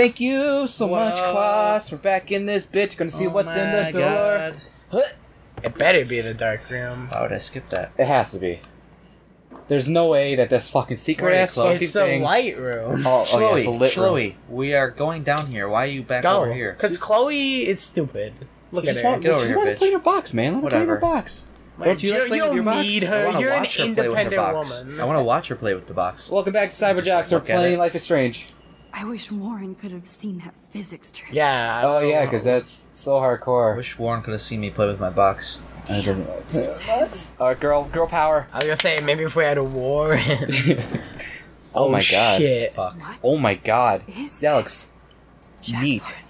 Thank you so much, Whoa. Klaus. We're back in this bitch. Gonna see Oh what's in the door. God. Huh. It better be the dark room. Why would I skip that? It has to be. There's no way that this fucking secret ass Chloe? fucking It's the thing. light room. Oh, oh yeah, Chloe, it's a lit room. Chloe, we are going down here. Why are you back Go, over here? because Chloe is stupid. Look She at just, her. want, Get over she here, wants to play in her box, man. Let her play in her Whatever. box. Don't you like You're- playing with your don't box? need I her. wanna You're an watch her play with her independent box. woman. I want to watch her play with the box. Welcome back to Cyberjocks. We're playing. Life is Strange. I wish Warren could have seen that physics trick. Yeah. I Oh yeah, because that's so hardcore. I wish Warren could have seen me play with my box. And it doesn't like play box. All right, girl, girl power. I was gonna say maybe if we had a war. oh, my god. Shit. Fuck. What Oh my god. is That looks this? neat. Jackpot.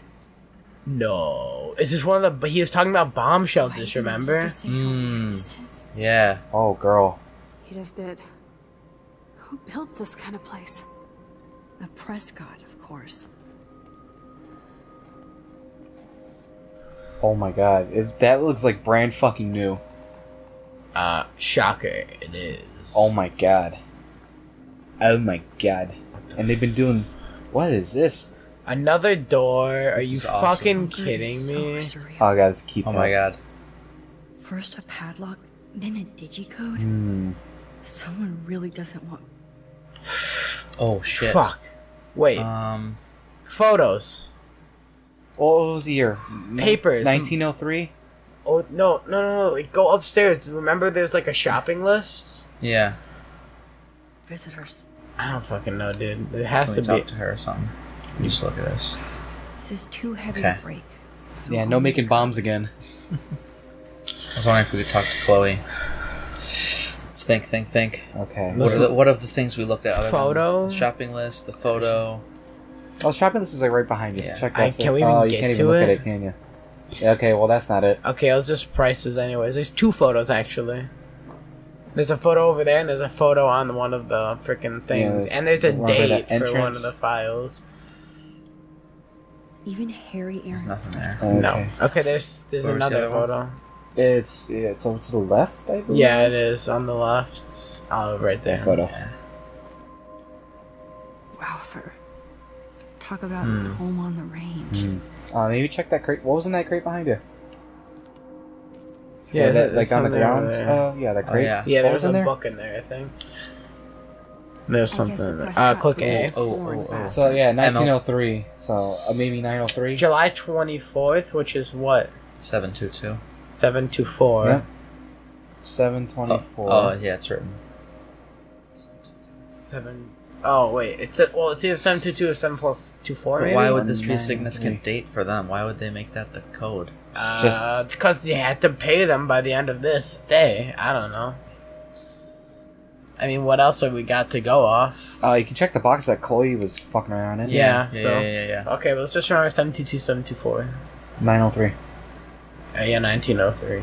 No. Is this one of the? But he was talking about bomb Why shelters. didn't Remember? just Mm. weird this is? Yeah. Oh girl. He just did. Who built this kind of place? A Prescott, of course. Oh my god. It, that looks like brand fucking new. Uh, shocker. It is. Oh my god. Oh my god. And they've been doing. What is this? Another door. Are you is awesome. fucking kidding me? surreal. Oh, guys, keep. Oh my god. First a padlock, then a digicode. Hmm. Someone really doesn't want. Oh shit. Fuck. Wait. Um. photos. What was the year? Papers. 1903. Oh no no no! no. Like, Go upstairs. Remember, there's like a shopping list. Yeah. Visitors. I don't fucking know, dude. It has Can to we be. talk to her or something? You just look at this. This is too heavy Okay. to break. So Yeah, no making bombs again. I was wondering if we could talk to Chloe. Let's think, think, think. Okay. What are the, what of the things we looked at? other Photo? the shopping list, the photo. Oh, shopping list is like right behind you. So Yeah. check I- can we oh, even you get can't to even look at it? it, can you? Yeah, okay, well that's not it. Okay, let's just prices anyways. There's two photos actually. There's a photo over there, and there's a photo on one of the freaking things, there's and there's a one by the date for one of the files. Even Harry There's Aaron. nothing there. Oh, okay. No. Okay, there's there's Where's the another other one? Photo. It's it's over to the left, I believe. Yeah, it is on the left. Oh, right there. Photo. Yeah. Wow, sir. Talk about Hmm. home on the range. Hmm. Uh, maybe check that crate. What was in that crate behind you? Yeah, Or that, like on the ground. there. Oh yeah, that Oh, crate. yeah. Yeah, there was was in a there? book in there, I think. There's something the there. Uh, click A. just Oh, oh, oh. So yeah, 1903. So uh, maybe 903. July 24th, which is what? Seven two two. 724. Yeah. Oh, 724. oh yeah, it's written. Seven. Oh wait, it's a, well, it's either seven two two or seven four two four. But Maybe. why would this be a significant date for them? Why would they make that the code? Uh, just- because you had to pay them by the end of this day. I don't know. I mean, what else have we got to go off? Uh, you can check the box that Chloe was fucking around in. Yeah, yeah, so- yeah, yeah, yeah. Okay, but let's just remember seven two two seven two four. 903. Uh, yeah, nineteen oh three.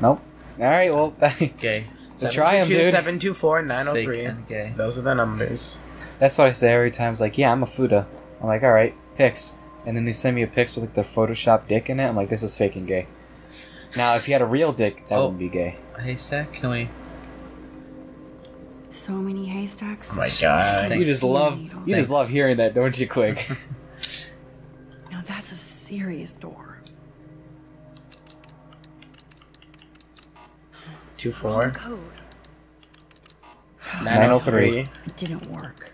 Nope. All right. Well, okay. so try 'em, dude. Seven two four nine oh fake, three. and gay. Those are the numbers. That's what I say every time. It's like, yeah, I'm a Fuda. I'm like, all right, pics. And then they send me a pics with like the Photoshop dick in it. I'm like, this is faking gay. Now, if you had a real dick, that Oh. wouldn't be gay. Haystack? Can we? So many haystacks. Oh my god. You just love, you Thanks. just love hearing that, don't you? Quick. Now that's a serious door. Two four code. nine oh 903. It didn't work.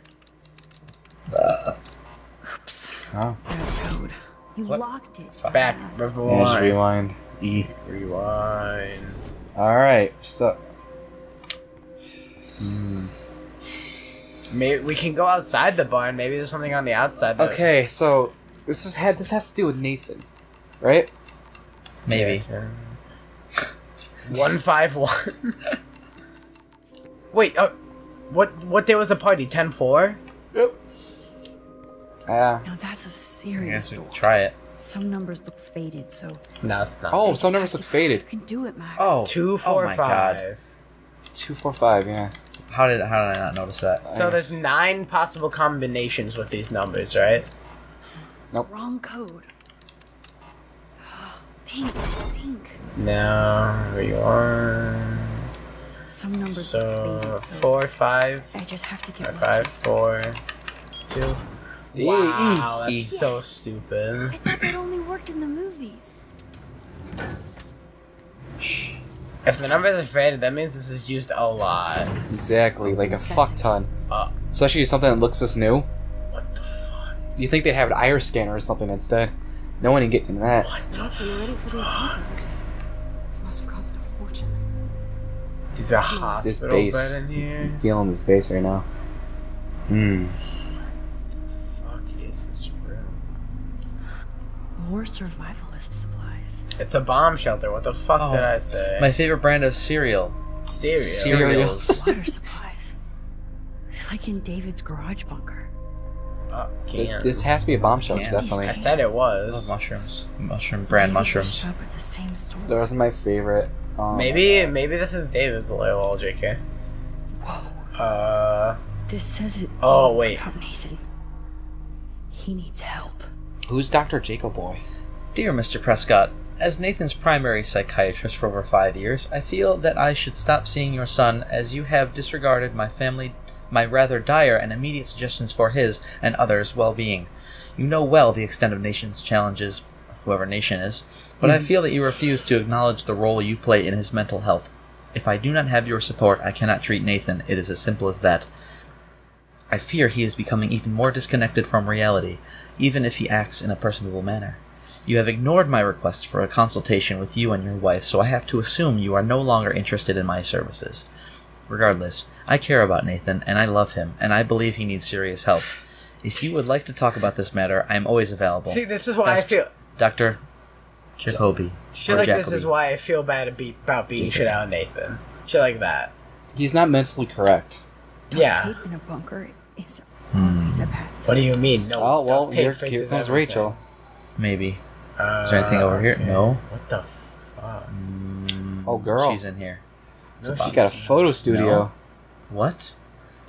Oops. oh, Bad code. You What? locked it. Back. Yes. yeah, just Rewind. rewind. E. Rewind. All right. So. Hmm. Maybe we can go outside the barn. Maybe there's something on the outside. That Okay, so this is had this has to do with Nathan, right? Maybe. One five one. Wait. Uh, what? What day was the party? Ten four. Uh, Now that's a serious guess we door. could try it. Some numbers look faded, so No, it's not. oh, some numbers look faded. You can do it, Max. Oh, Two four oh my God. five. Two, four, five. Yeah. How did how did I not notice that? So there's nine possible combinations with these numbers, right? Nope. Wrong code. Pink, pink. No, rewind. Some numbers So look faded, so four five I just have to get five five four two. Wow, that's E. so stupid. I thought that only worked in the movies. If the numbers are faded, that means this is used a lot. Exactly, like a fuck ton. Uh, Especially something that looks this new. what the fuck? You think they'd have an iris scanner or something instead? No one ain't getting that. What the Nathan, you're ready for the fuck? These are hospital base. bed in here. I'm Feeling this base right now. Hmm. What the fuck is this room? More survivalist supplies. It's a bomb shelter. What the fuck Oh, did I say? My favorite brand of cereal. cereal. Cereals. Water supplies. It's like in David's garage bunker. Oh, This, this has to be a bomb shelter, Cans. definitely. I said it I love was. mushrooms. Mushroom brand David mushrooms. shop the same store. Those are my favorite. Um, Maybe maybe this is David's lol, JK. Whoa. Uh, This says it. Oh, wait. About Nathan. He needs help. Who's Dr. Jacoby? Dear Mr. Prescott, as Nathan's primary psychiatrist for over five years, I feel that I should stop seeing your son as you have disregarded my family my rather dire and immediate suggestions for his and others' well-being. You know well the extent of nation's challenges, whoever nation is, but I hmm. feel that you refuse to acknowledge the role you play in his mental health. If I do not have your support, I cannot treat Nathan. It is as simple as that. I fear he is becoming even more disconnected from reality, even if he acts in a personable manner. You have ignored my request for a consultation with you and your wife, so I have to assume you are no longer interested in my services. Regardless, I care about Nathan, and I love him, and I believe he needs serious help. If you would like to talk about this matter, I am always available. see, this is why That's- I feel. Dr. Jacoby. I feel or like this Jacoby. is why I feel bad about, about beating shit out of Nathan. Shit like that. He's not mentally correct. Duct Yeah. tape in a bunker is Hmm. always a bad What do you mean? No. Oh, well, duct tape here, here comes everything. Rachel. Maybe. Uh, Is there anything over here? okay. No. What the fuck? Oh, girl. She's in here. No, She she's got a photo studio. What?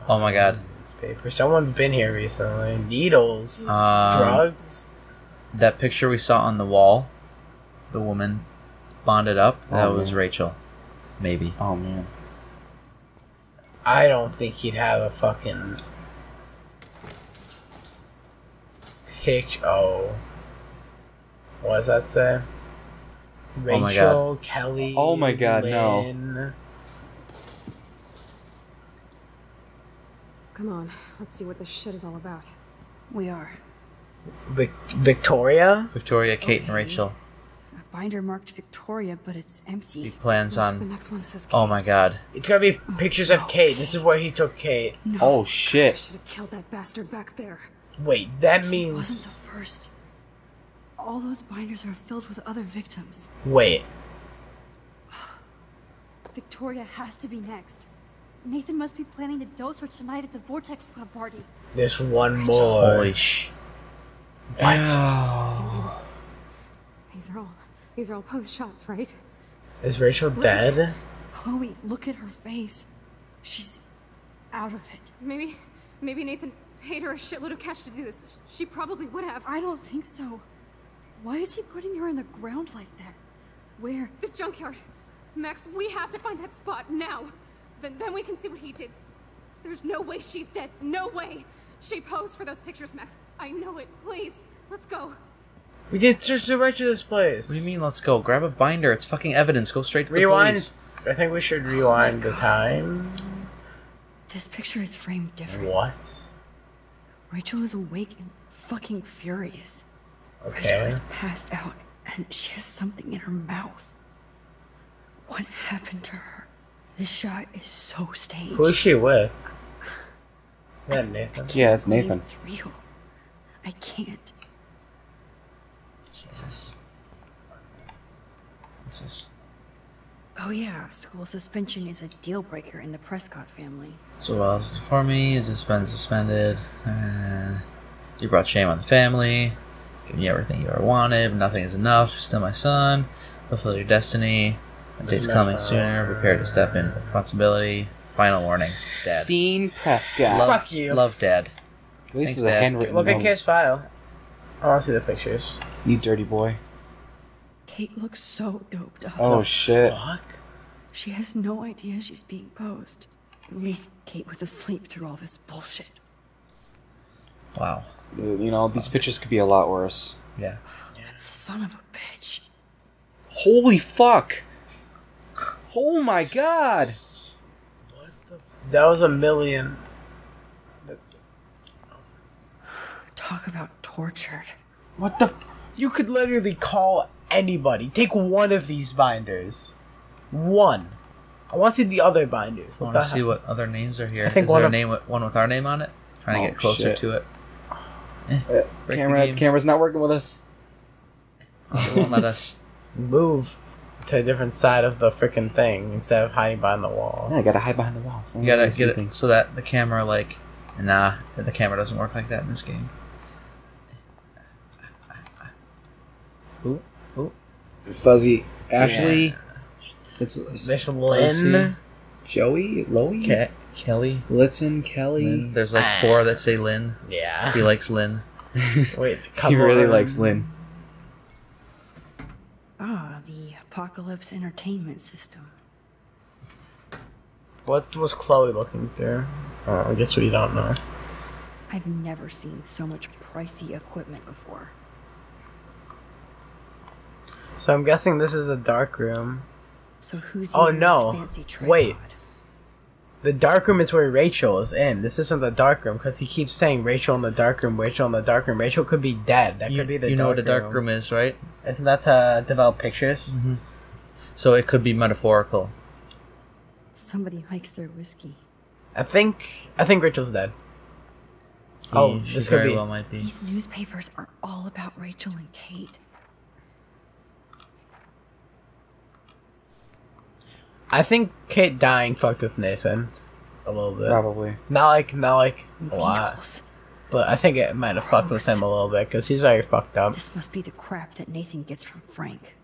Oh my god. Newspaper. Someone's been here recently. Needles. Um, drugs. That picture we saw on the wall, the woman bonded up, that Oh, was. Rachel. Maybe. Oh, man. I don't think he'd have a fucking pic. Oh, what does that say? Oh my Rachel Kelly. Oh my God, no. Come on, let's see what this shit is all about. We are. Vic- Victoria. Victoria, Kate, and Rachel. A binder marked Victoria, but it's empty. He empty. plans The on. next one says Oh my god. It's gonna be pictures of oh, Kate. This is where he took Kate. No. Oh, I shit. should have killed that bastard back there. Wait, that He means. wasn't the first. All those binders are filled with other victims. Wait, Victoria has to be next. Nathan must be planning to dose her tonight at the Vortex Club party. there's one more. Holy sh. What? These are all these are all post shots, right? Is Rachel dead? Chloe, look at her face. She's out of it. Maybe maybe Nathan paid her a shitload of cash to do this. She probably would have. I don't think so. Why is he putting her in the ground like that? Where? The junkyard. Max, we have to find that spot now. Then then we can see what he did. There's no way she's dead. No way. She posed for those pictures, Max. I know it. Please, let's go. We did search the rest of this place. What do you mean, let's go? Grab a binder. It's fucking evidence. Go straight to the Rewind. police. I think we should rewind the time. This picture is framed different. What? Rachel is awake and fucking furious. Rachel Okay. is passed out and she has something in her mouth. What happened to her? This shot is so staged. Who is she with? Yeah, Nathan. Yeah, it's Nathan. It's real. I can't. Jesus. What's this? Oh yeah, school suspension is a deal breaker in the Prescott family. So what else is for me? It has been suspended. Uh, you brought shame on the family. Give me everything you ever wanted, but nothing is enough. Still my son. Fulfill your destiny. A This day's is coming sooner. Prepare to step in responsibility. Final warning. Dad. Scene Prescott. Love, Fuck you. Love dad. At least Thanks, it's a Dad. handwritten Look at note. Kate's file. I want to see the pictures. You dirty boy. Kate looks so doped up. Oh, shit. Fuck. She has no idea she's being posed. At least Kate was asleep through all this bullshit. Wow. You know, these pictures could be a lot worse. Yeah. That son of a bitch. Holy fuck! Oh my god! That was a million. Talk about tortured. What the? F- you could literally call anybody. Take one of these binders. One. I want to see the other binders. I want to see what other names are here. I think Is one there a name one with our name on it? Trying to Oh, get closer shit. to it. Uh, Break the camera, camera's not working with us. It won't let us. move to a different side of the freaking thing instead of hiding behind the wall. Yeah, I gotta hide behind the walls. You gotta get it so that the camera like, nah, the camera doesn't work like that in this game. Ooh, ooh. Fuzzy Ashley. It's, it's This Lucy, Lynn. Joey, Loey, Ke- Kelly. Litton, Kelly. Lynn. There's like four that say Lynn. Yeah. He likes Lynn. Wait, he really likes Lynn. Ah, the Apocalypse Entertainment System. What was Chloe looking there? Oh, I guess we don't know. I've never seen so much pricey equipment before. So I'm guessing this is a dark room. So who's Oh, using no. this fancy tripod? Wait. The dark room is where Rachel is in. This isn't the dark room because he keeps saying Rachel in the dark room, Rachel in the dark room. Rachel could be dead. That You, could be the you dark know what a dark room is, right? Isn't that uh, to develop pictures? Mm-hmm. So it could be metaphorical. Somebody likes their whiskey. I think I think Rachel's dead. Oh, He- she this could very be. well might be. These newspapers are all about Rachel and Kate. I think Kate dying fucked with Nathan a little bit. Probably. Not like not like a lot, Beatles. But I think it might have fucked with him a little bit because he's already fucked up. This must be the crap that Nathan gets from Frank.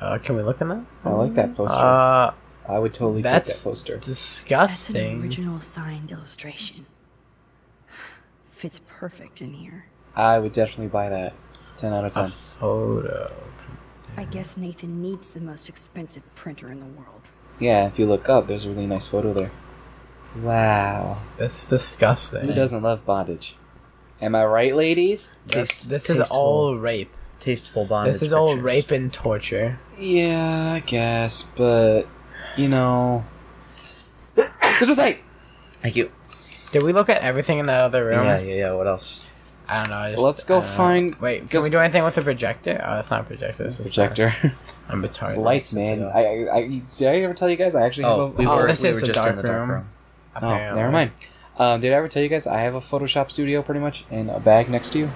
Uh, can we look in that? I like that poster. Uh, I would totally take that poster. That's an disgusting. original signed illustration. Fits perfect in here. I would definitely buy that. Ten out of ten. A ten. photo. I guess Nathan needs the most expensive printer in the world. Yeah, if you look up, there's a really nice photo there. Wow. That's disgusting. Who doesn't love bondage? Am I right, ladies? Taste- this is all rape. tasteful bondage. This is all pictures. rape and torture. Yeah, I guess, but you know. There's a thing. Thank you. Did we look at everything in that other room? Yeah, yeah, yeah. What else? I don't know. I just, Let's go know. find- Wait, can we do anything with the projector? Oh, that's not a projector. This is uh, Projector. I'm retarded. Lights, man. I, I, I, did I ever tell you guys I actually Oh, have a. we Oh, were, this we is the just dark in the dark room. room. Oh, never mind. Um, did I ever tell you guys I have a Photoshop studio pretty much in a bag next to you?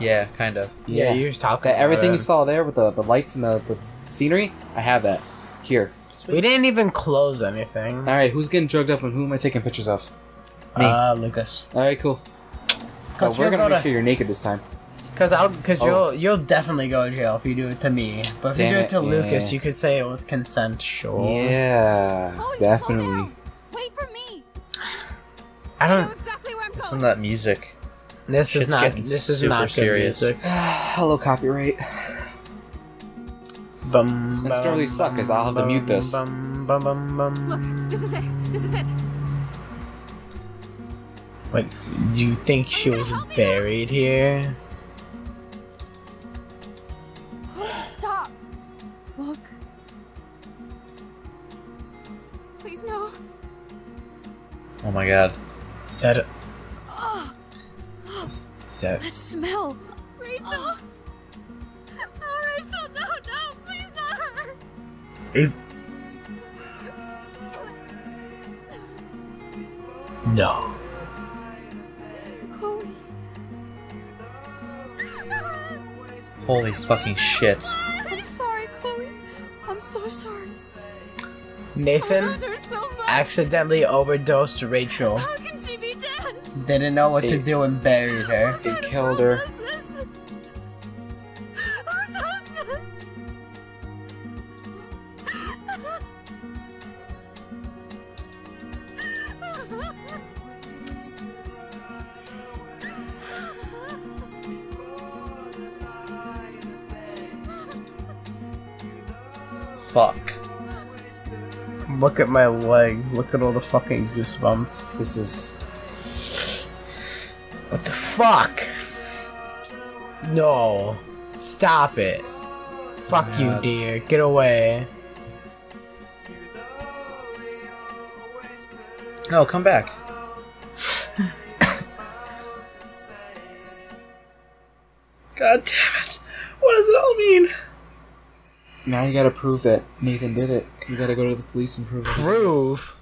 Yeah, kind of. Yeah, you just talking. That everything you saw there with the, the lights and the, the scenery, I have that here. it. We didn't even close anything. All right, who's getting drugged up and who am I taking pictures of? Me. Uh, Lucas. All right, cool. Cause Uh, we're gonna go make to- sure you're naked this time. Cause I'll, cause Oh. you'll, you'll definitely go to jail if you do it to me. But if Damn you do it, it to Lucas, yeah. you could say it was consent. Sure. Yeah, Chloe, slow definitely. Wait for me. I I don't. exactly where I'm Listen to that music. This is not. This is not good serious. music. Hello, copyright. Bum, That's gonna really suck, 'cause I'll have to mute this. Bum, bum, bum, bum. Look, this is it. This is it. Wait, do you think she gonna was help me, buried here? Chloe, stop. Look. Please no. Oh my god. Set it. Oh, Set. that smell. Rachel. Oh, Rachel, no, no, please not her. No. Chloe. Holy fucking shit. I'm sorry, Chloe. I'm so sorry. Nathan so accidentally overdosed Rachel. They didn't know what to do and buried her. They killed her. Who does this? Who does this? Fuck. Look at my leg. Look at all the fucking goosebumps. This is. What the fuck? No. Stop it. Fuck you, dear. Get away. No, come back. God damn it! What does it all mean? Now you gotta prove that Nathan did it. You gotta go to the police and prove it. Proof?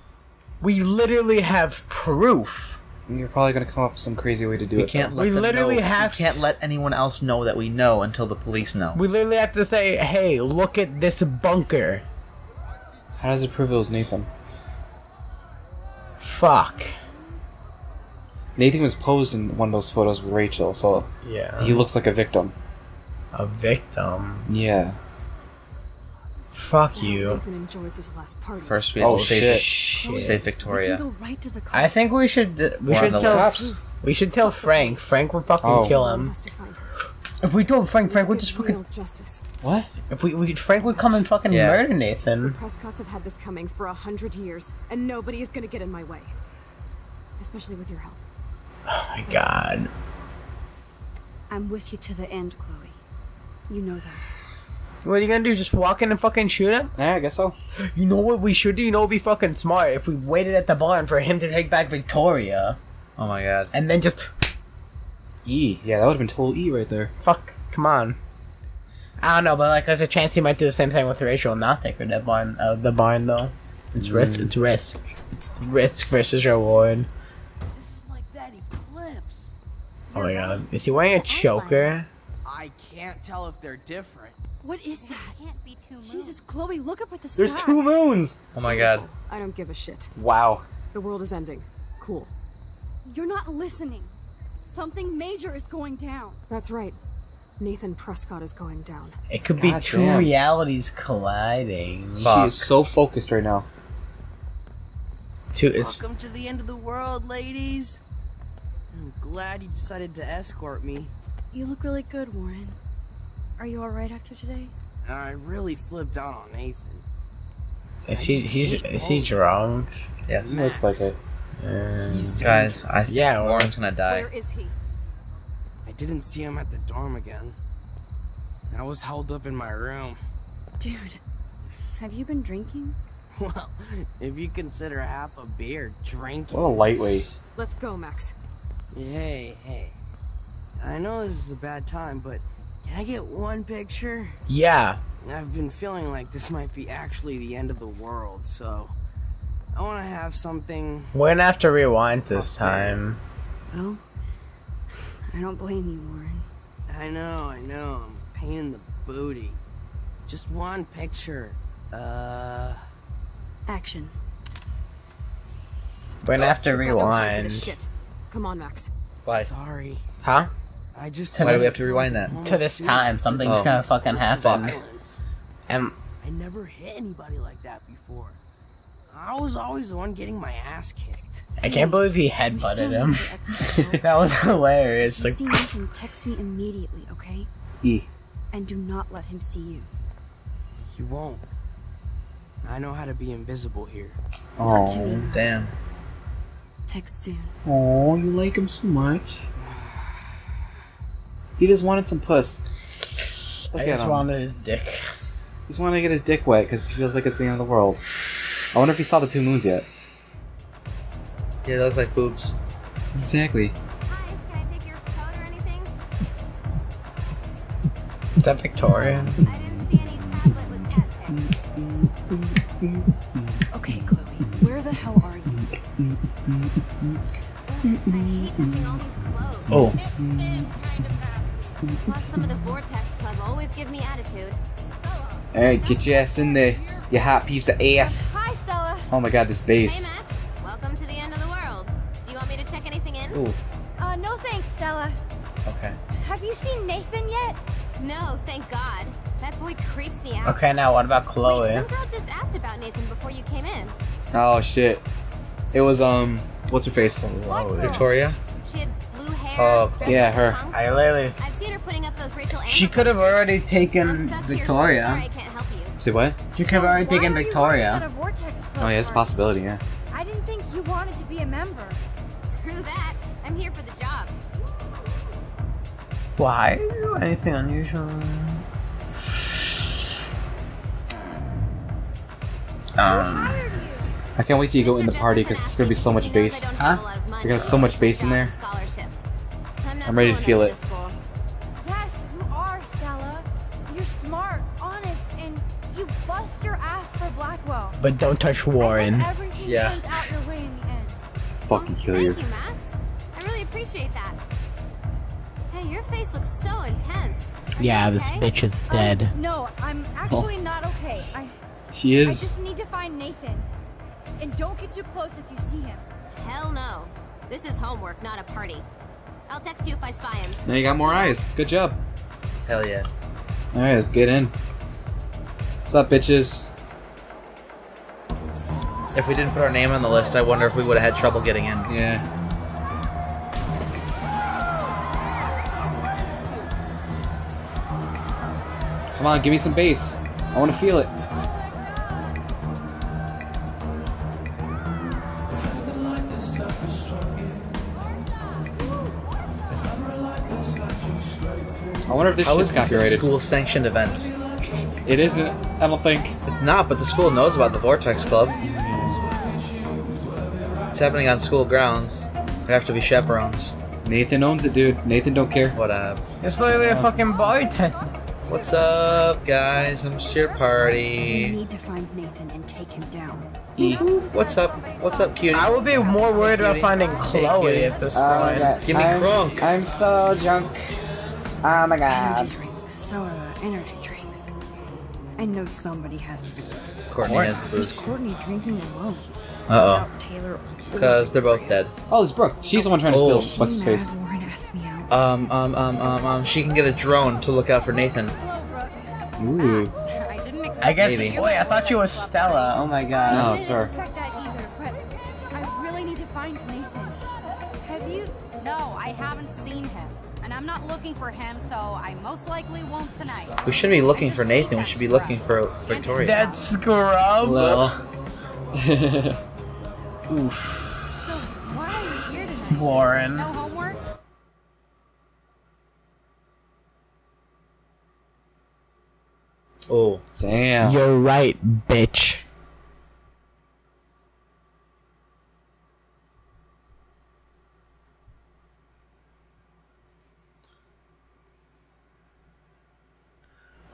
We literally have proof. You're probably gonna come up with some crazy way to do We it. can't though. let We them literally know. have- We can't let anyone else know that we know until the police know. We literally have to say, hey, look at this bunker. How does it prove it was Nathan? Fuck. Nathan was posed in one of those photos with Rachel, so Yeah. he looks like a victim. a victim. Yeah. Fuck you. Nathan enjoys his last party. First, we have Oh, to save, shit. save Victoria. go right to the cops. I think we should we We're should tell cops. we should tell Frank. Frank would fucking Oh. kill him. has to find her. If we told Frank, Frank would Get just fucking. real justice. What? If we, we Frank would come and fucking Yeah. murder Nathan. Prescotts have had this coming for a hundred years, and nobody is gonna get in my way. Especially with your help. Oh my god. I'm with you to the end, Chloe. You know that. What are you gonna do? Just walk in and fucking shoot him? Yeah, I guess so. You know what we should do? You know what'd be fucking smart if we waited at the barn for him to take back Victoria, Oh my god. and then just E. Yeah, that would have been total E right there. fuck. Come on. I don't know, but like, there's a chance he might do the same thing with Rachel and not take her to barn, uh, the barn though. It's risk. It's risk. It's risk versus reward. This is like that eclipse. Oh my god. Is he wearing a choker? I can't tell if they're different. What is that? Can't be too Jesus, Chloe, look up at the sky. There's two moons! Oh my god. I don't give a shit. Wow. The world is ending. Cool. You're not listening. Something major is going down. That's right. Nathan Prescott is going down. It could be God two damn. realities colliding. She Fuck. is so focused right now. Two. It's Welcome to the end of the world, ladies. I'm glad you decided to escort me. You look really good, Warren. Are you alright after today? I really flipped out on Nathan. is he? He's is he drunk? Yes. Looks like it. Uh, Guys, I think Yeah, Warren's gonna die. Where is he? I didn't see him at the dorm again. I was held up in my room. Dude, have you been drinking? Well, if you consider half a beer drinking. What a lightweight. Let's go, Max. Hey, hey. I know this is a bad time, but can I get one picture? yeah. I've been feeling like this might be actually the end of the world, so I want to have something. We're gonna have to rewind this time. Well, I don't blame you, Warren. I know, I know, I'm a pain in the booty. Just one picture. Uh, Action. We're gonna have to We've got no time for rewind. shit. Come on, Max. Why? sorry. Huh? I just. To Why do we have to rewind that? To this time, something's Oh. gonna fucking happen. Violence. And I never hit anybody like that before. I was always the one getting my ass kicked. I can't believe he headbutted him. your expert help. that was hilarious. You Like, see Nathan, text me immediately, okay? E. And do not let him see you. He won't. I know how to be invisible here. Oh. Damn. Text soon. Oh, you like him so much. He just wanted some puss. Look I at just him. wanted his dick. He just wanted to get his dick wet because he feels like it's the end of the world. I wonder if he saw the two moons yet. Yeah, they look like boobs. Exactly. Hi, can I take your coat or anything? Is that Victoria? I didn't see any tablet with cat pic. Okay, Chloe, where the hell are you? I hate touching all these clothes. Oh. Plus, some of the Vortex Club always give me attitude. Alright, get your ass in there, you hot piece of ass. Hi, Stella. Oh my god, this base. Hey. Max. Welcome to the end of the world. Do you want me to check anything in? Ooh. Uh, no thanks, Stella. Okay. Have you seen Nathan yet? No, thank God. That boy creeps me out. Okay, now what about Wait, Chloe? some girl just asked about Nathan before you came in. Oh shit. It was, um, what's her face? Victoria? She had blue hair. Oh, yeah, her. punk. I literally. I've seen her putting up those Rachel She could have already taken stuck here, so Victoria. sorry I can't help you. Say what? She could have already taken are you worried Victoria. about a Vortex Club Oh yeah, it's a possibility, yeah. I didn't think you wanted to be a member. Screw that. I'm here for the job. Why? Anything unusual? Um, I can't wait till you go in the party because it's gonna be so much bass. Huh? You're gonna have so much bass in there. I'm ready to feel it. Yes, you are, Stella. You're smart, honest, and you bust your ass for Blackwell. but don't touch Warren. Yeah. turns out your way in the end. Fucking kill Thank you. you, Max. I really appreciate that. Hey, your face looks so intense. Are Yeah, you this okay? bitch is dead. Um, no, I'm actually not okay. I, She is. I just need to find Nathan. And don't get too close if you see him. Hell no. This is homework, not a party. I'll text you if I spy him. Now you got more eyes. Good job. Hell yeah. All right, let's get in. What's up, bitches? If we didn't put our name on the list, I wonder if we would have had trouble getting in. Yeah. Come on, give me some bass. I want to feel it. Wonder if this How shit's is this a copyrighted. school-sanctioned event? It isn't. Uh, I don't think. It's not, but the school knows about the Vortex Club. It's happening on school grounds. There have to be chaperones. Nathan owns it, dude. Nathan don't care. What up? It's literally a fucking bartender. What's up, guys? I'm just here to We party. need to find Nathan and take him down. E. What's up? What's up, cutie? I would be more worried about cutie. finding Hey, Chloe cutie. at this Oh point. Give me I'm, crunk. I'm so drunk. Oh my god. Energy drinks, soda, energy drinks. I know somebody has booze. Courtney has the Who's booze. Courtney drinking alone? Uh Without Taylor. oh. Because they're both dead. Oh, it's Brooke. She's the one trying to Oh. steal what's his Mad face. Warren asked me out. Um, um, um, um, um, she can get a drone to look out for Nathan. Ooh. I didn't expect I guess. Maybe. Wait, I thought you was Stella. Oh my god. No, it's her. Not looking for him, so I most likely won't tonight. We shouldn't be looking for Nathan. We should be looking for Victoria. That scrub. Lol. So why are you here tonight? Warren. No homework? Oh, Damn. You're right, bitch.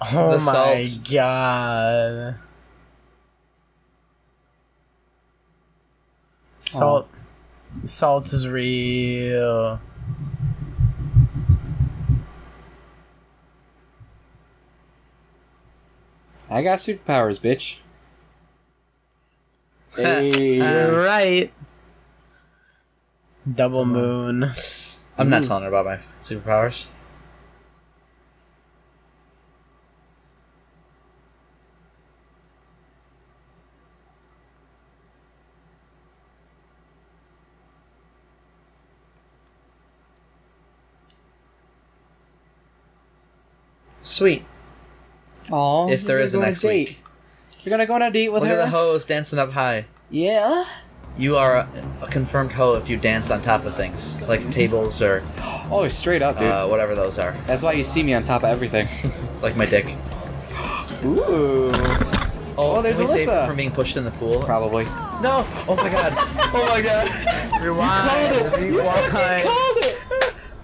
Oh The my salt. god. Oh. Salt. Salt is real. I got superpowers, bitch. Hey. You're. Double moon. I'm not mm. telling her about my superpowers. Sweet. Aw, If there is a next date. week. You're gonna go on a date with Look her? at the hoes dancing up high. yeah. You are a, a confirmed hoe if you dance on top of things, like tables or Oh, straight up, dude. uh, whatever those are, That's why you see me on top of everything. like my dick. Ooh. Oh, Oh, there's can we save Alyssa. it from being pushed in the pool? Probably. No! Oh my god! Oh my god! Rewind. Rewind. Called it.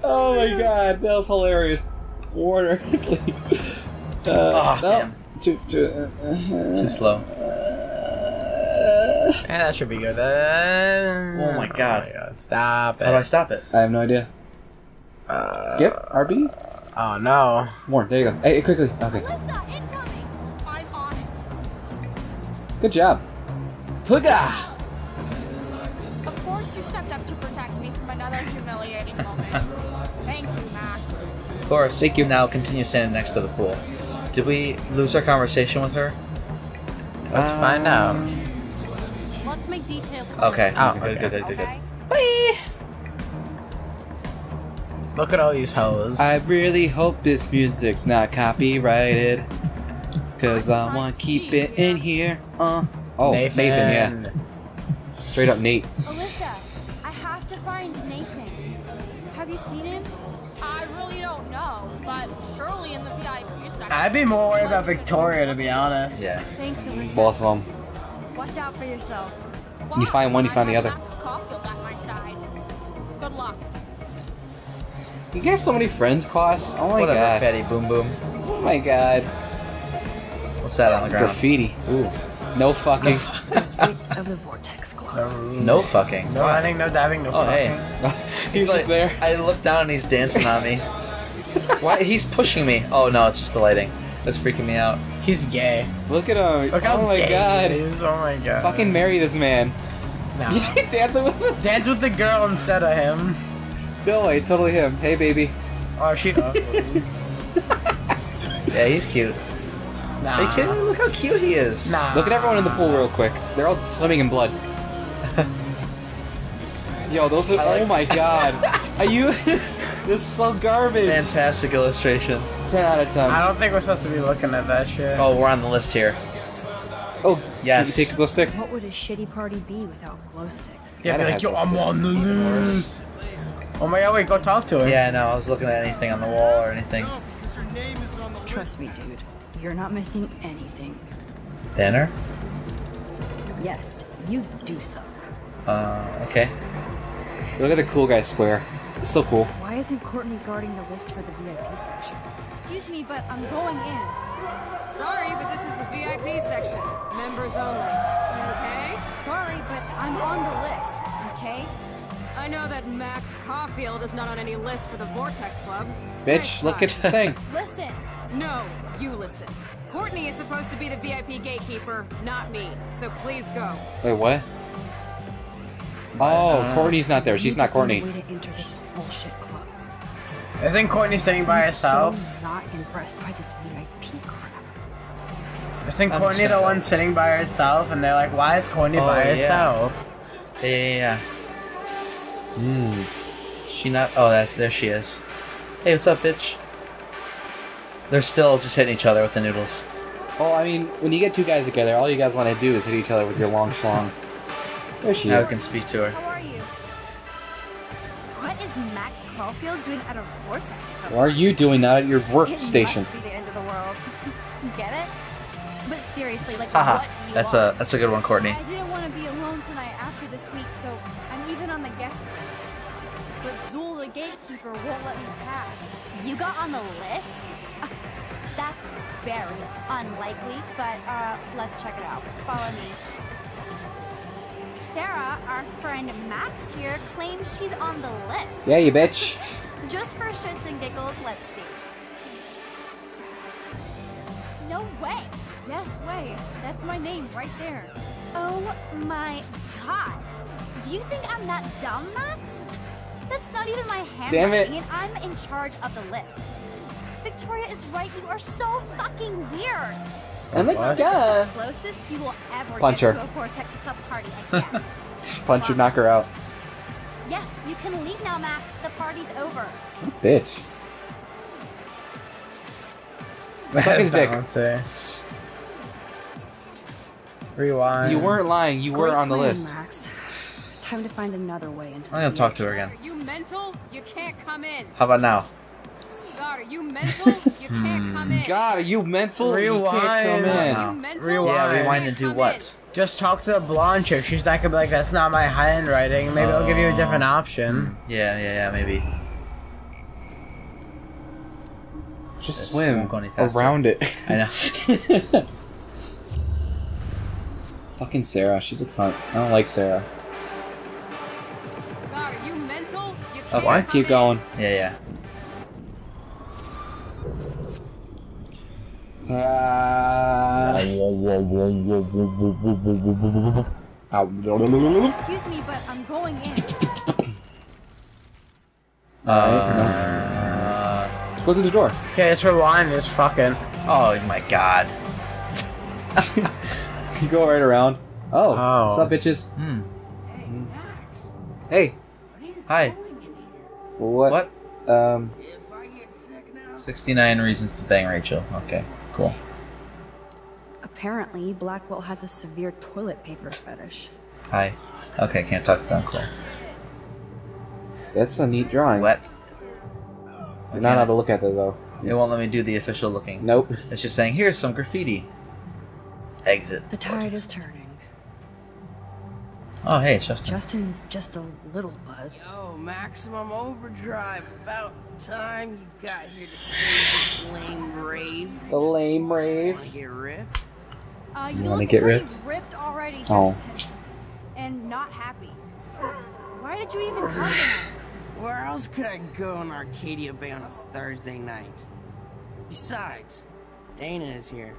Oh my god, that was hilarious. Warner, please. Uh, Ah, no. damn. Too, too, uh, Too slow. Yeah, that should be good. Uh, Oh my god. Stop it. How do I stop it? I have no idea. Uh, Skip? RB? Oh no. More. There you go. Hey, quickly. Okay. Alyssa! I'm on. Good job. Hooga! Of course you stepped up to protect me from another humiliating moment. Thank you, Max. Of course. Thank you. Now continue standing next to the pool. Did we lose our conversation with her? Let's find out. Let's make detailed Okay. Oh, good, okay. good, good, good, good. Okay? Look at all these hoes. I really hope this music's not copyrighted. Cause I want to keep it in here. Uh. Oh, Nathan, yeah. Straight up Nate. I'd be more worried about Victoria, to be honest. Yeah. Thanks, Alyssa. Both of them. Watch out for yourself. You find one, you find the other. Max Caulfield at my side. Good luck. You get so many friends, Koss. Oh my Whatever, god. fatty boom boom. Oh my god. What's that on the ground? Graffiti. Ooh. No fucking. Of the Vortex Club. No, No fucking. no running, no diving, no Oh, fucking. hey. He's like- just there. I look down and he's dancing on me. Why? He's pushing me. Oh no, it's just the lighting. That's freaking me out. He's gay. Look at him. Look how oh my gay god. he is. Oh my god. Fucking marry this man. Nah. You see dancing with him? Dance with the girl instead of him. No way, totally him. Hey, baby. Oh, she. Yeah, he's cute. nah. Are you kidding me? Look how cute he is. Nah. Look at everyone in the pool real quick. They're all swimming in blood. Yo, those are. Like- oh my god. Are you. This is so garbage. Fantastic illustration. 10 out of 10. I don't think we're supposed to be looking at that shit. Oh, we're on the list here. oh, Yes. Did you take the glow stick? What would a shitty party be without glow sticks? yeah, be gotta like, yo, I'm on the list. Oh my god, wait, go talk to her. Yeah, no, I was looking at anything on the wall or anything. Trust me, dude. You're not missing anything. Banner? Yes, you do suck. Uh, okay. Look at the cool guy square. It's so cool. Why isn't Courtney guarding the list for the VIP section? Excuse me, but I'm going in. Sorry, but this is the VIP section. Members only. Okay? Sorry, but I'm on the list. Okay? I know that Max Caulfield is not on any list for the Vortex Club. Bitch, look at the thing. Listen. No, you listen. Courtney is supposed to be the VIP gatekeeper, not me. So please go. Wait, what? Oh, Uh, Courtney's not there. You She's need not to find a Courtney. Isn't Courtney sitting by I'm herself? So not impressed by this VIP crap. Isn't I'm Courtney the one sitting by herself? And they're like, why is Courtney Oh, by yeah. herself? Yeah, yeah, yeah. Hmm. She not. Oh, that's there. She is. Hey, what's up, bitch? They're still just hitting each other with the noodles. Oh, I mean, when you get two guys together, all you guys want to do is hit each other with your long slong. There she Now we can speak to her. Caulfield at a vortex club? What are you doing now at your It workstation? must be the end of the world. Get it? But seriously, like, Haha. what do you That's want? a that's a good one, Courtney. I didn't want to be alone tonight after this week, so I'm even on the guest list. But Zool, the gatekeeper, won't let me pass. You got on the list? That's very unlikely, but uh, let's check it out. Follow me. Sarah, our friend Max here, claims she's on the list. Yeah, you bitch. Just for shits and giggles, let's see. No way. Yes, way. That's my name right there. Oh my god. Do you think I'm that dumb, Max? That's not even my Damn it. handwriting, and I'm in charge of the list. Victoria is right, you are so fucking weird. Oh my What? god. Closest you will ever Punch get her. to a Vortex Club party again. Punch her, knock her out. Yes, you can leave now, Max. The party's over. Bitch. Suck his dick. Rewind. You weren't lying. You were Great on the plan, list. Max. Time to find another way into I'm gonna talk to her again. Are you mental? You can't come in. How about now? God, are you mental? You hmm. can't come in. God, are you mental? You can't Rewind. come in. Wow. you mental? Rewind. Yeah, rewind and do Come what? Just talk to the blonde chick. She's not gonna be like, that's not my handwriting. Maybe I'll give you a different oh. option. Yeah, yeah, yeah, maybe. Just This swim won't go any faster. around it. I know. Fucking Sarah. She's a cunt. I don't like Sarah. God, are you mental? You Oh, can't what? Keep going. Yeah, yeah. Uh, Excuse me, but I'm going in. Uh, Go through the door. Yeah, just rewind. Just fucking. oh my god. You go right around. Oh, Oh. what's up, bitches? Hmm. Hey. Hi. What? What? Um. 69 reasons to bang Rachel. Okay, cool. Apparently, Blackwell has a severe toilet paper fetish. Hi. Okay, can't talk to them. Cool. That's a neat drawing. Wet. You're not allowed to look at it though. It won't let me do the official looking. Nope. It's just saying, here's some graffiti. Exit. The tide is turning. Oh, hey, it's Justin. Justin's just a little bud. Yo, maximum overdrive. About time you got here to save this lame rave. The lame rave. Wanna rave. get ripped? Uh, You you wanna look get pretty ripped? ripped already, Oh. Justin. And not happy. Why did you even come tonight? Where else could I go in Arcadia Bay on a Thursday night? Besides, Dana is here.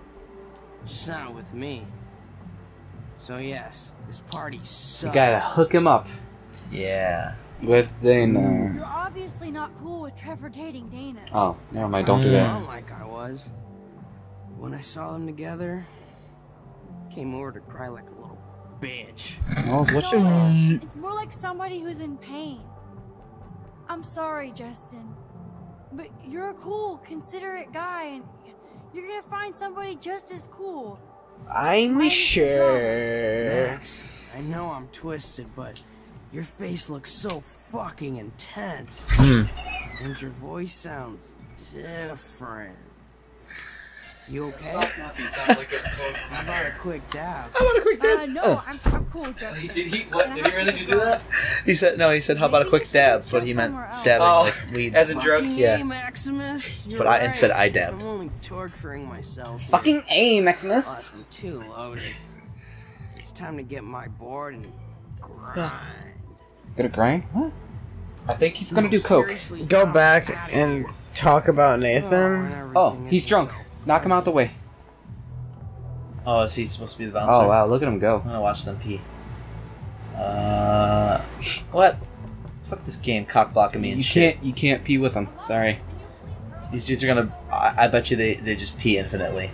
Just not with me. So yes, this party sucks. You gotta hook him up Yeah. with Dana. You're obviously not cool with Trevor dating Dana. Oh, never mind. Don't do that. Not like I was. When I saw them together, came over to cry like a little bitch. Well, what you? No, it's more like somebody who's in pain. I'm sorry, Justin. But you're a cool, considerate guy, and you're gonna find somebody just as cool. I'm Why sure. Max, I know I'm twisted, but your face looks so fucking intense. Hmm. And your voice sounds different. You okay? How about a quick dab? I want a quick Uh, no, I'm, I'm cool, Justin. Did he? What? Did he really just do that? He said, no, he said, how about a quick dab? check But he meant somewhere dabbing Oh, like weed. as in drugs. Fucking Yeah. A, Maximus. You're But I right. instead I dabbed. I'm only torturing myself. Fucking A, Plus, Maximus. I'm too loaded. It's time to get my board and grind. Gonna grind? What? I think he's gonna No, do coke. Go back and talk about Oh, Nathan. and Oh, he's is drunk. So Knock him out the way. Oh, is he supposed to be the bouncer? Oh wow, look at him go. I'm gonna watch them pee. Uh, what? Fuck this game, cock blocking me and You shit. can't. You can't pee with them. Sorry. These dudes are gonna. I, I bet you they, they just pee infinitely.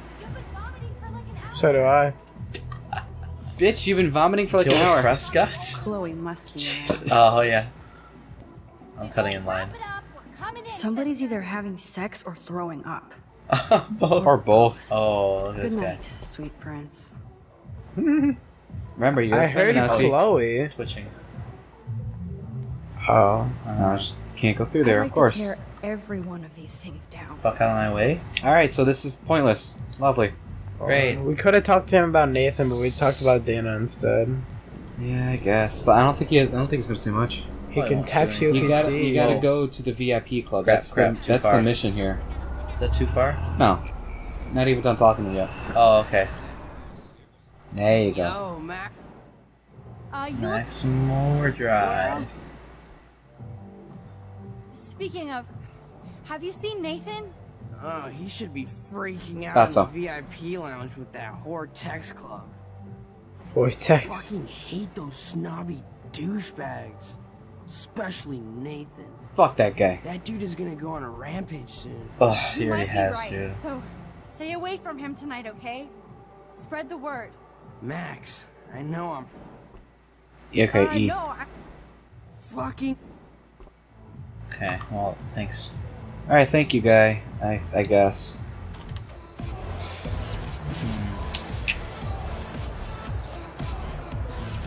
So do I. Bitch, you've been vomiting for like Kill an hour. Prescott? Chloe must be. Oh yeah. I'm cutting in line. Somebody's either having sex or throwing up. Or both. Oh, look at Good this guy. night, sweet prince. Remember, you're I a heard feminazi. Chloe. Twitching. Oh. Uh, no, just can't go through there, like of course. To tear every one of these things down. Fuck out of my way. All right, so this is pointless. Lovely. Great. We could have talked to him about Nathan, but we talked about Dana instead. Yeah, I guess, but I don't think he. Has, I don't think he's gonna say much. He Probably can text you if You he gotta, you gotta go to the VIP club. Crap, that's crap, the, that's far. the mission here. Is that too far? No, not even done talking to you yet. Oh, okay. There you go. Yo, Mac. Uh, you look. Maximum overdrive. Speaking of, have you seen Nathan? Oh, he should be freaking out That's in all. the VIP lounge with that whore text club. Vortex. Fucking hate those snobby douchebags. Especially Nathan. Fuck that guy. That dude is gonna go on a rampage soon. Ugh, he You already might be has, right. dude. So, stay away from him tonight, okay? Spread the word. Max, I know I'm Yeah, Okay, uh, E. no, I- fucking. Okay, well, thanks. All right, thank you, guy. I I guess.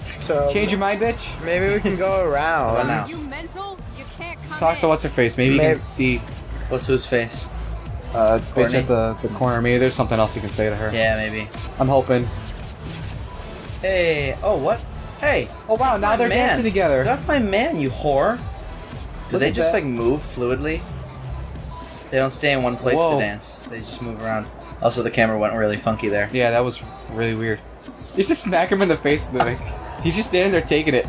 So Change your mind, bitch. maybe we can go around. Talk to what's her face. Maybe you can see What's whose face? uh, bitch Courtney? at the, the corner. Maybe there's something else you can say to her. Yeah, maybe. I'm hoping. Hey, oh, what? Hey, Oh wow, now my they're man. dancing together. Get off my man, you whore. Do Look they at just that. like move fluidly? They don't stay in one place Whoa. to dance. They just move around. Also, the camera went really funky there. Yeah, that was really weird. You just smack him in the face, like he's just standing there taking it.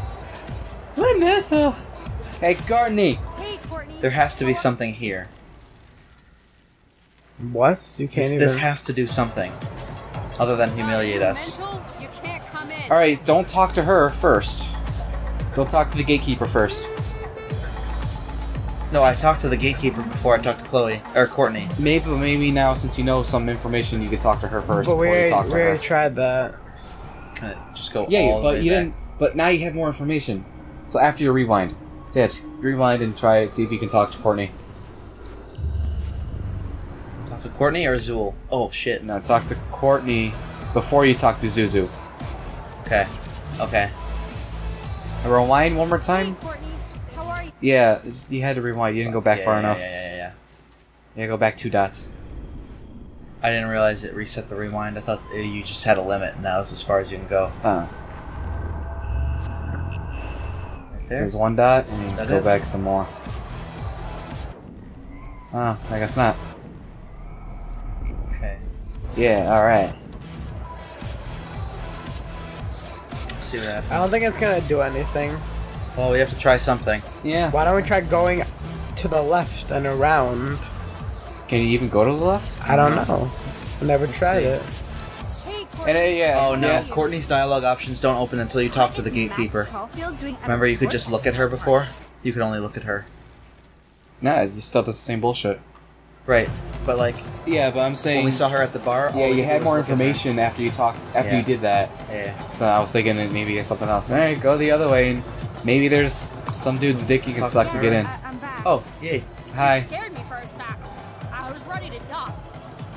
Vanessa. Hey, Courtney. Hey, Courtney. There has to be something here. What? You can't This, even. this has to do something other than humiliate us. Mental? You can't come in. All right, don't talk to her first. Don't talk to the gatekeeper first. No, I talked to the gatekeeper before I talked to Chloe or Courtney. Maybe, maybe now since you know some information, you could talk to her first but we before you already, talk we to her. already tried that. Can I just go? Yeah, all the but way you back? didn't. But now you have more information. So after your rewind, so yeah, just rewind and try it. See if you can talk to Courtney. Talk to Courtney or Zool? Oh shit. No, talk to Courtney before you talk to Zuzu. Okay. Okay. Rewind one more Hey, time. Courtney. How are you? Yeah, you had to rewind. You didn't go back Yeah, far yeah, enough. Yeah, yeah, yeah. Yeah, go back two dots. I didn't realize it reset the rewind. I thought uh, you just had a limit, and that was as far as you can go. Oh. There. There's one dot, and you that go it? back some more. Oh, I guess not. Okay. Yeah, alright. See what I don't think it's gonna do anything. Well, we have to try something. Yeah. Why don't we try going to the left and around? Can you even go to the left? I don't know. I never tried see. it. Hey, And, uh, yeah. Oh no, yeah. Courtney's dialogue options don't open until you talk to the gatekeeper. Remember, you could just look at her before? You could only look at her. Nah, you still does the same bullshit. Right, but like, Yeah, but I'm saying. when we saw her at the bar, yeah, you had more look at her. information after you talked. After Yeah. you did that, Yeah. so I was thinking that maybe it's something else. Alright, go the other way, and maybe there's some dude's dick you can Talk suck to to get in. I'm back. Oh, yay. Hi. Scared me for a sec. I was ready to duck.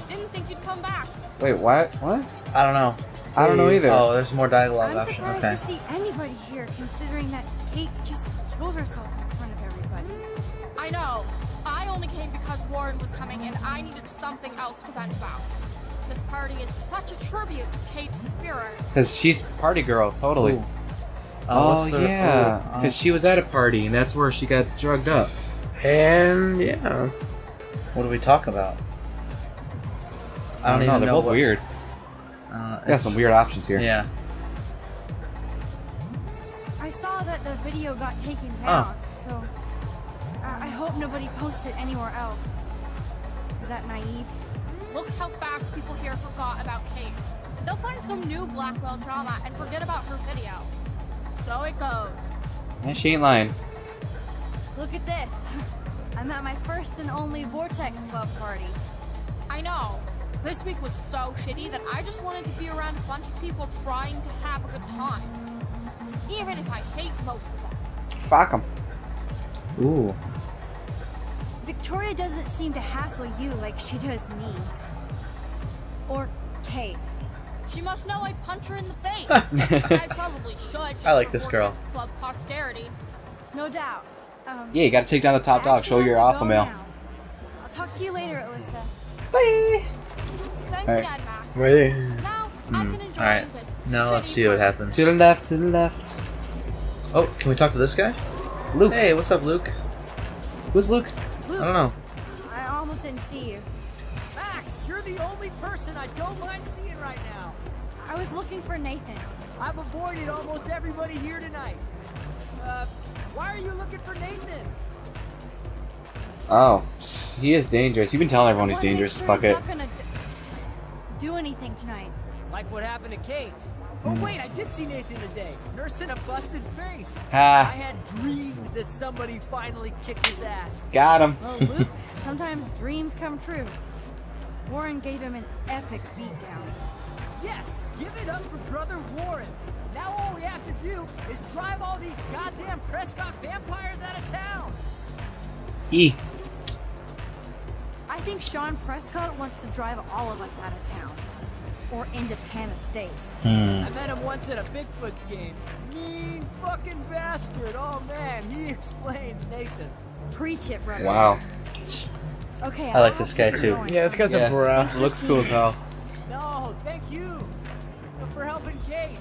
Didn't think you'd come back. Wait, what? What? I don't know. I don't know either. Oh, there's more dialogue I'm option. surprised Okay. to see anybody here, considering that Kate just killed herself in front of everybody. I know. I only came because Warren was coming and I needed something else to vent about. This party is such a tribute to Kate's spirit. Because she's party girl, totally. Ooh. Uh, oh, what's the- yeah, ooh, uh-huh. because she was at a party, and that's where she got drugged up. And yeah. What do we talk about? I don't, know. even They're know both what- weird. Uh, Got some weird options here. Yeah. I saw that the video got taken Oh. down, so I I hope nobody posted anywhere else. Is that naive? Look how fast people here forgot about Kate. They'll find some new Blackwell drama and forget about her video. So it goes. Yeah, she ain't lying. Look at this. I'm at my first and only Vortex Club party. I know. This week was so shitty that I just wanted to be around a bunch of people trying to have a good time. Even if I hate most of them. Fuck them. Ooh. Victoria doesn't seem to hassle you like she does me. Or Kate. She must know I'd punch her in the face. I probably should. Just I like this girl. Club posterity. No doubt. Um, Yeah, you gotta take down the top dog. Show your alpha male. now. I'll talk to you later, Alyssa. Bye. Thanks Alright. again, Max. Wait. Now I can enjoy Alright. Now let's see what happens. To the left, to the left. Oh, can we talk to this guy? Luke. Hey, what's up, Luke? Who's Luke? I don't know. I almost didn't see you. Max, you're the only person I don't mind seeing right now. I was looking for Nathan. I've avoided almost everybody here tonight. Uh, why are you looking for Nathan? Oh, he is dangerous. You've been telling everyone he's I wanna make dangerous. sure Fuck he's it. Not gonna d- do anything tonight. Like what happened to Kate. Oh hmm. wait, I did see Nathan today, nursing a busted face. I had dreams that somebody finally kicked his ass. Got him. Well, Luke, sometimes dreams come true. Warren gave him an epic beatdown. Yes, give it up for brother Warren. Now all we have to do is drive all these goddamn Prescott vampires out of town. E. I think Sean Prescott wants to drive all of us out of town. Or into Pan Estates. Hmm. I met him once at a Bigfoot's game. Mean fucking bastard. Oh man, he explains Nathan. Preach it, brother. Wow. Okay, I like I'll this guy, too. going. Yeah, this guy's Yeah. a bruh. Looks cool as hell. No, thank you. For helping Kate.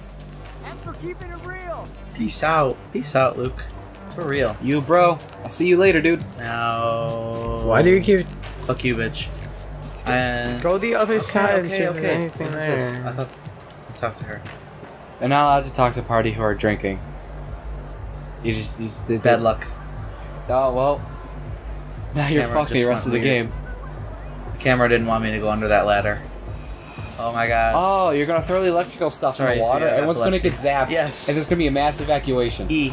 And for keeping it real. Peace out. Peace out, Luke. For real. You, bro. I'll see you later, dude. Now. Why do you keep Fuck you, bitch. And. go the other side and see okay, if okay. anything What is this? I there? thought. I talked to her. They're not allowed to talk to party who are drinking. You just, you just they, Bad luck. Oh well. Now you're Camera fucked the rest of the went weird. game. The camera didn't want me to go under that ladder. Oh my god. Oh, you're gonna throw the electrical stuff Sorry, in the water. yeah, Everyone's gonna get zapped. Yes. And there's gonna be a mass evacuation. E.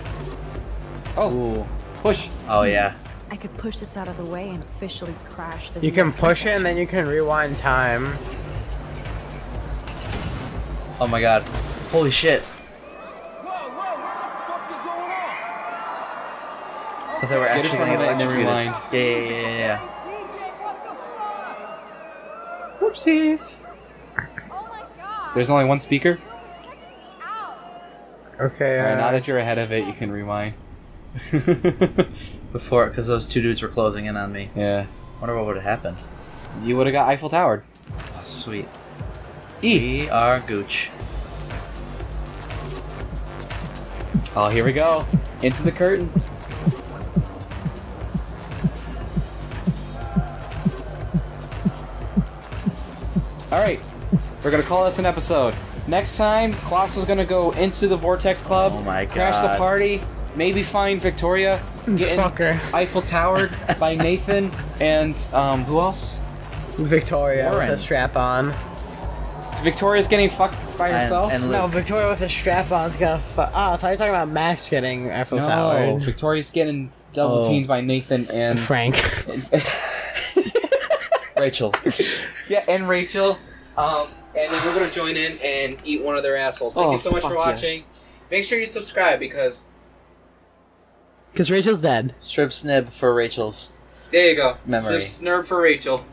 Oh, Ooh. push. Oh yeah. I could push this out of the way and officially crash the You can VR push it and then you can rewind time. Oh my god. Holy shit. Whoa, whoa, what the fuck is going on? I thought they were Get actually front gonna of it and then electrocute rewind. Yeah, yeah, yeah, yeah, yeah. DJ, what the fuck? Whoopsies. Oh my god. There's only one speaker. Checking me out. Okay, Alright, now uh, that you're ahead of it, you can rewind. Before, because those two dudes were closing in on me. yeah. Wonder what would have happened. You would have got Eiffel Towered. Oh, sweet. E. We are Gooch. Oh, here we go. Into the curtain. Alright, we're gonna call this an episode. Next time, Quas is gonna go into the Vortex Club, Oh my crash the party, maybe find Victoria, getting Fuck her. Eiffel Towered by Nathan, and um, who else? Victoria Warren. with a strap on. Victoria's getting fucked by herself? and No, Victoria with a strap on's gonna. fuck. oh, I thought you were talking about Max getting Eiffel no, Tower. Victoria's getting double Oh. teamed by Nathan and Frank. Rachel. Yeah, and Rachel. Um, and then we're gonna join in and eat one of their assholes. Thank Oh, you so much for watching. yes. Make sure you subscribe because Because Rachel's dead. Strip snib for Rachel's. there you go. Memory. Snurb for Rachel.